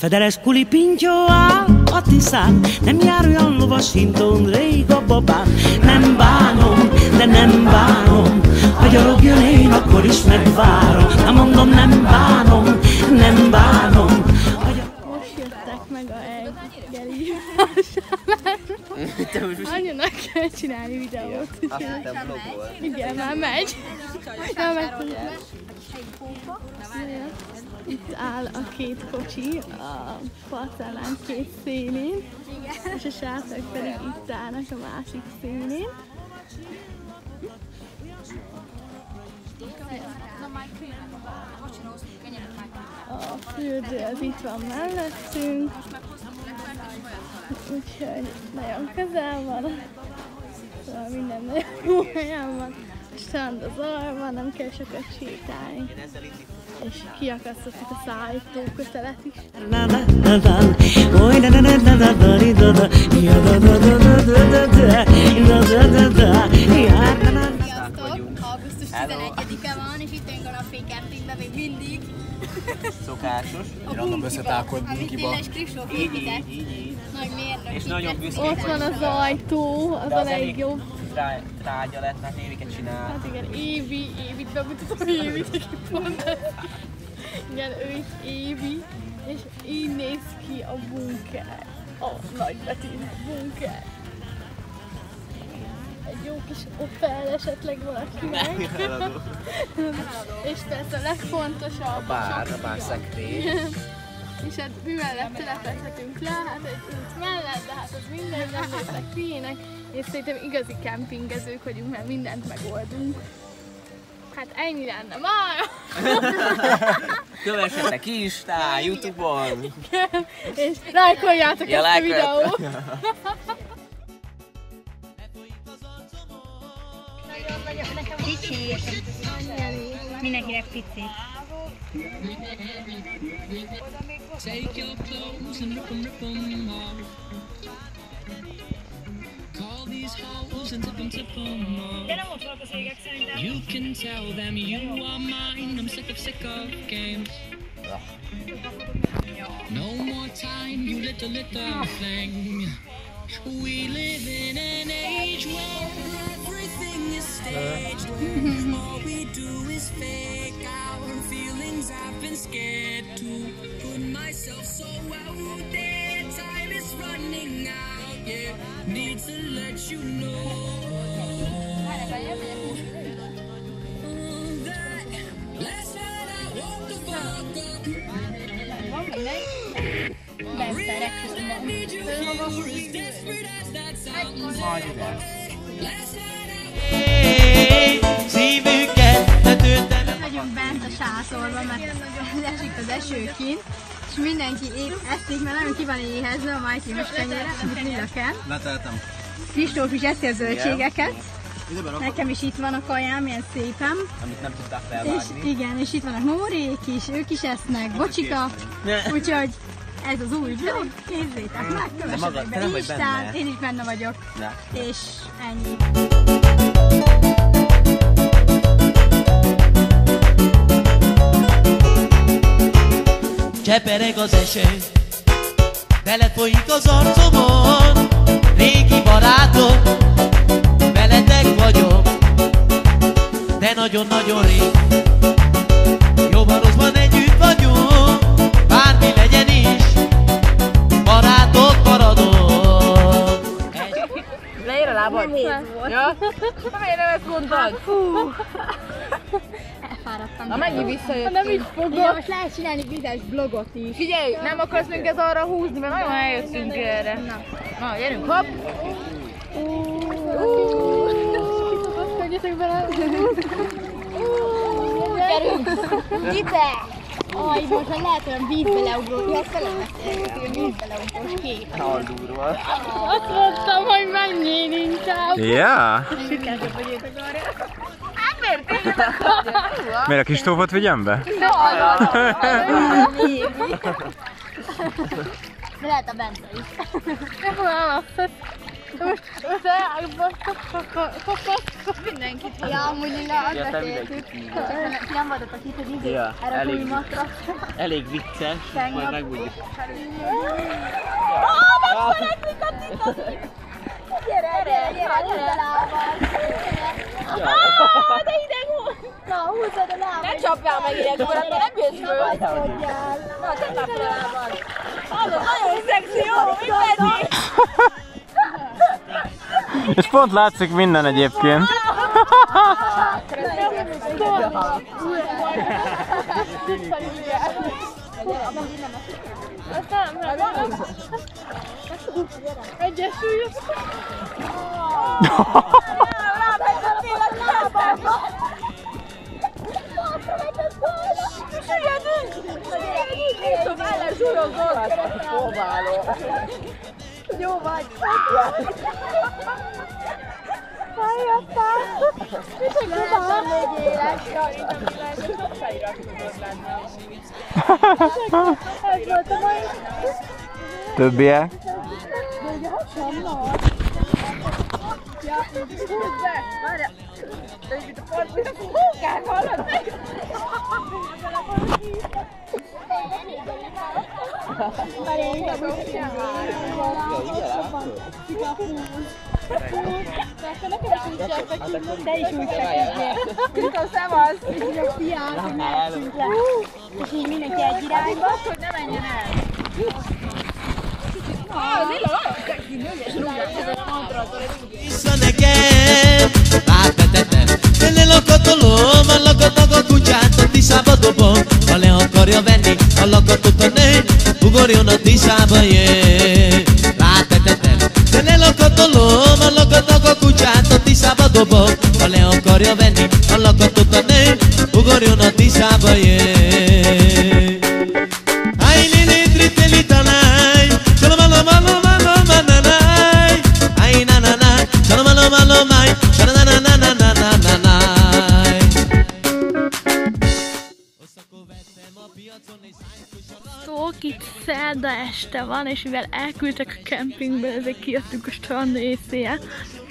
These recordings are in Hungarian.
Federes kulipintyó áll a tiszán, nem jár olyan lovas hinton, rég a babám. Nem bánom, de nem bánom, ha gyalog én, akkor is megvárom. Anyunak kell csinálni videót. Azt hittem volt. Igen, már megy. Már megy. Itt áll a két kocsi a parcellán két szélén, és a srácok pedig itt állnak a másik szélén. A fürdő az itt van mellettünk, úgyhogy nagyon közel van, szóval minden nagyon jó helyen van. A strand az arra, nem kell sokat sétálni. És kiakasztottuk a szállító kötelet is. Sziasztok! Augusztus Hello. 11-e van, és itt vagyunk a napfénykertünkben még mindig. Szokásos. Random bunkiba, összetákolt amit bunkiba. Dénes Kristóf Így, így, így. És nagyon büszkék Ott van az ajtó, az a legjobb. trá- trágya lett, mert éviket csinál. Hát igen, Évi, Évit bemutatom, Évit, aki pont. Igen, ő itt Évi, és így néz ki a bunker. A nagybetű bunker. Egy jó kis Opel esetleg valakinek. és persze a legfontosabb A bár, a bár szekrény. És hát mi mellett telepedhetünk le, hát egy út mellett, de hát az minden nem néznek hülyének, és szerintem igazi kempingezők vagyunk, mert mindent megoldunk. Hát ennyi lenne már! Kövessetek Instán, Youtube-on. és lájkoljátok Ja, ezt a videót! Kicsi. Mindenkinek pici. Take your clothes and rip them, rip them off. Call these hoes and tip them, tip them off. You can tell them you are mine. I'm sick of, sick of games. No more time, you little, little thing. We live in an age where everything is staged. All we do is fake our feelings. I've been scared to put myself so out there. Time is running out. Yeah, need to let you know. that Last night I woke the fuck up. I really need you here, as desperate as that sounds. Last night bent a sátorban, mert esik az eső kint, és mindenki épp eszik, mert nagyon ki van éhezve a Mikey most kenyére, amit Lila kell. Leteltem. Kristóf is eszi a zöldségeket. Nekem is itt van a kajám, ilyen szépen. Amit nem tudták És felvágni. igen, és itt vannak mórék is, ők is esznek, bocsika. Úgyhogy ez az új vlog, nézzétek meg, maga- kövessetek te be Instán, én is benne vagyok, és ennyi. Csepereg az eső, belefolyik az arcomon, régi barátok, veletek vagyok, de nagyon-nagyon rég. Jóban rosszban együtt vagyunk, bármi legyen is, barátok maradok. Egy Leír a lábad? Nem volt. Ja? Miért nem ezt mondtad? Elfáradtam. Na mennyi visszajött? Nem így Igen, fogok. most lehet csinálni vizes blogot is. Figyelj, nem akarsz minket arra húzni, mert nagyon eljöttünk erre. Na, Na gyerünk, hopp! Kögyetek bele! Ide! Aj, most már lehet olyan vízbe leugró, ezt fel lehet vízbe leugrós kép. Nagyon durva. Azt mondtam, hogy menjél inkább! Ja? Sikerült, hogy értek arra. Miért a Kristófot vigyem be? De lehet a Bence is. Nem választott. Most, most elbasztok, mindenkit Ja, amúgy Lila, azt beszéltük. nem voltatok itt, hogy izé, Ja, erre elég matra. Elég vicces, majd megmondjuk. Gyere, gyere, gyere, gyere, lábad. De ideg volt. Na, húzzad a lábad. Ne csapjál meg ideg volt, akkor nem jössz föl. Ne kapcsolódjál. Na, te csapd a lábad. Hallod, nagyon szexi, jó, mindenki. És pont látszik minden egyébként. Egyesüljük. Jó vagy. Lehessen még éles. Ez volt a mai. Többiek. Te is úgy feküdjél. Tudom, szavaz. Így a fiát, hogy mehetünk le. És így mindenki egy irányba. Hogy ne menjen el. Sono again ne Ugorio non di sabato yeah Aspetta, nel cotolo Ma loco toco cucciato di sabato buon Ma le ho corio vendi Ma loco tutto ne Ugorio non di szerda este van, és mivel elküldtek a kempingbe, ezért kijöttünk a strand részére,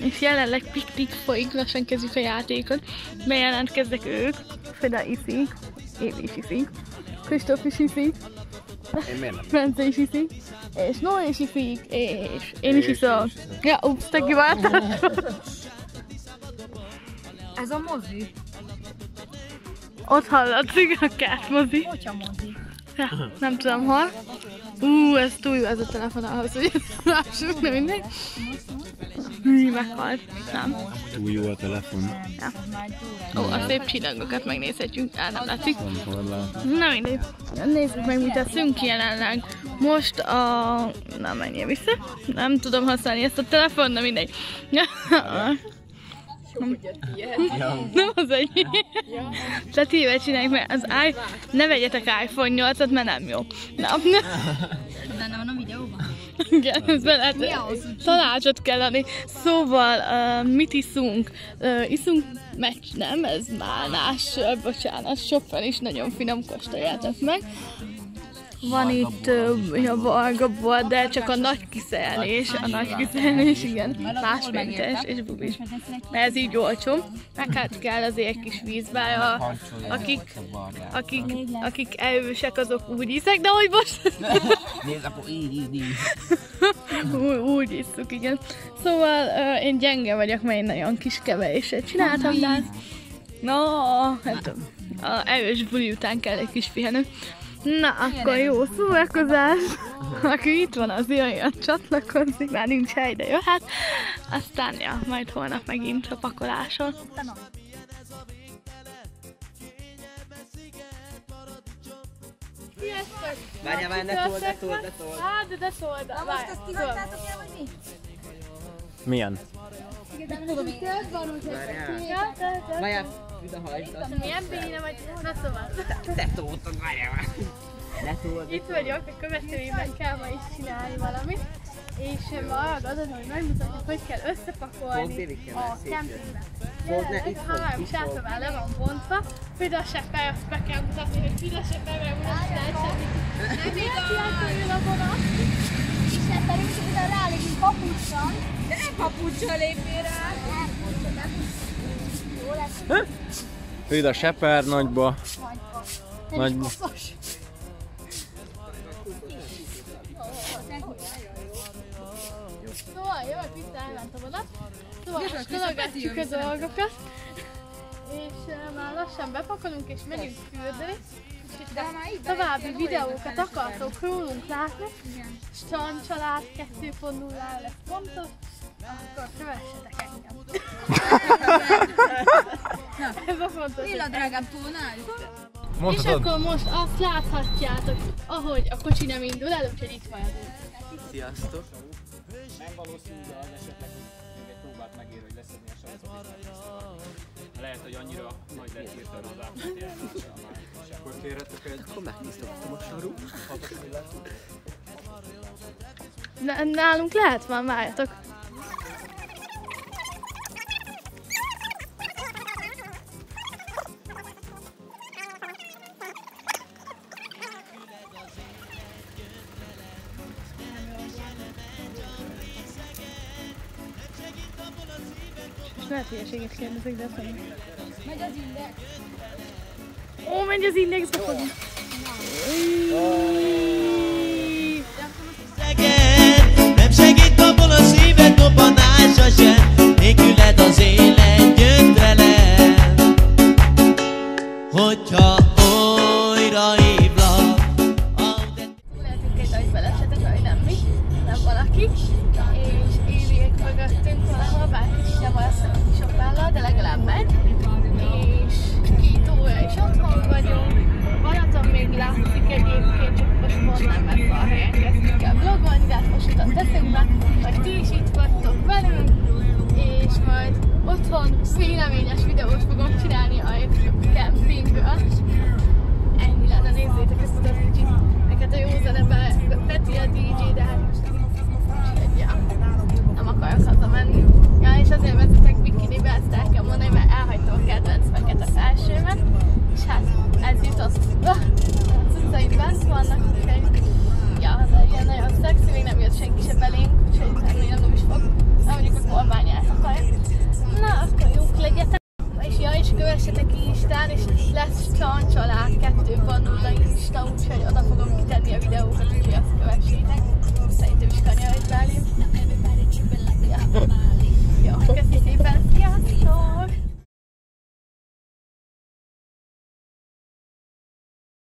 és jelenleg piknik folyik, lassan kezdjük a játékot. Bejelentkeznek ők, Feda iszik, én is iszik, Kristóf is iszik, Én miért nem? Bence is iszik, és Noé is iszik, és én is iszom. Ja, ups, te kiváltál. Ez a mozi. Ott hallatszik a kártmozi. Hogy a mozi? Ja, nem tudom hol. Ú, ez túl jó ez a telefon ahhoz, hogy lássuk, de mindegy. Hű, meghalt. Nem. Túl jó a telefon. Ó, a szép csillagokat megnézhetjük. Á, nem látszik. Na mindegy. Nézzük meg, mit teszünk jelenleg. Most a... Na, menjél vissza. Nem tudom használni ezt a telefon, de mindegy. Nem az egy. Tehát hívet csináljuk, mert az i... Ne vegyetek iPhone 8-at, mert nem jó. Nem. Benne van a videóban. Igen, ez lehet, tanácsot kell adni. Szóval, uh, mit iszunk? Uh, iszunk meccs, nem? Ez málnás, uh, bocsánat, sokkal is nagyon finom, kóstoljátok meg. Van itt a varga bor, de csak a nagy kiszelnés, a nagy kiszelnés, igen, másmentes és bubis. Mert ez így olcsó. Meg hát kell azért egy kis vízbája, akik, akik, akik erősek, azok úgy iszek, de hogy most Nézd, akkor így, így, így. úgy, isszuk, igen. Szóval én gyenge vagyok, mert én nagyon kis keveréset csináltam, de. No, hát a erős buli után kell egy kis pihenő. Na, akkor jó szórakozás. Aki itt van, az jöjjön csatlakozni, már nincs hely, de jöhet. Aztán, ja, majd holnap megint a pakoláson. Sziasztok! Várjál, várjál, ne told, ne told, ne told. Á, de de told, várj, told. Milyen? Ja, de, de. Várjál, ide hajtsd. Milyen béne vagy? Na szóval. Te toltad, várjál már. Itt vagyok, a következőben kell ma is csinálni valamit. és ma arra gondolom, hogy megmutatjuk, hogy kell összepakolni a kempingbe. Ne, Ez itt a három itt fog. sátor már le van bontva, Frida Seppel azt be kell mutatni, hogy meg mutatni, semmit. Nem igaz! a vonat. És ez szerint ide rálépünk papuccsal. De nem papuccsal lépnél rá. Lesz. Frida Seper nagyba. Nem Nagy- is koszos. Szóval jövök vissza elment a vonat. Szóval most tologatjuk a dolgokat. És eh, már lassan bepakolunk és megyünk fürdeni. És De további videókat akartok rólunk látni, Stancsalád 2.0 lesz pontos, akkor kövessetek engem. Ez a fontos. Lilla drágám tónál. És Mondhatod? akkor most azt láthatjátok, ahogy a kocsi nem indul el, úgyhogy itt van az. Sziasztok! Nem valószínű, de esetleg még egy próbát megér, hogy leszedni a saracokat. Lehet, hogy annyira nagy lett hirtelen az átmenet Akkor kérhetek egy Akkor megtisztottam a sarú. Nálunk lehet van, várjatok. Most lehet hülyeséget kérdezek, de azt mondom. Megy az index. Ó, megy az indexbe fogni. Szeged, nem segít abból a szíved dobbanása sem, nélküled az élet See.